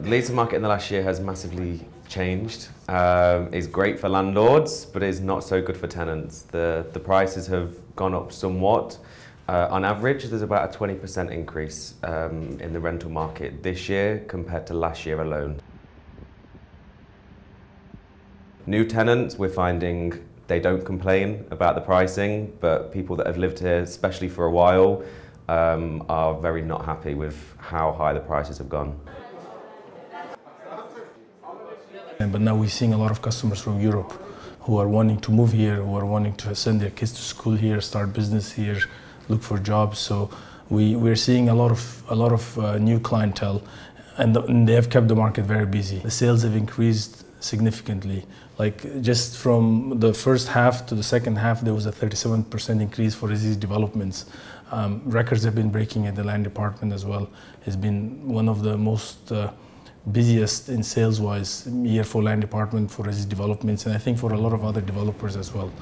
The lease market in the last year has massively changed. Um, it's great for landlords, but it's not so good for tenants. The, the prices have gone up somewhat. Uh, on average, there's about a 20% increase um, in the rental market this year compared to last year alone. New tenants, we're finding they don't complain about the pricing, but people that have lived here, especially for a while, um, are very not happy with how high the prices have gone. But now we're seeing a lot of customers from Europe who are wanting to move here, who are wanting to send their kids to school here, start business here, look for jobs. So we, we're seeing a lot of, a lot of uh, new clientele and, the, and they have kept the market very busy. The sales have increased significantly. Like just from the first half to the second half, there was a 37% increase for these developments. Um, records have been breaking at the land department as well. It's been one of the most uh, busiest in sales-wise year for land department for these developments, and I think for a lot of other developers as well.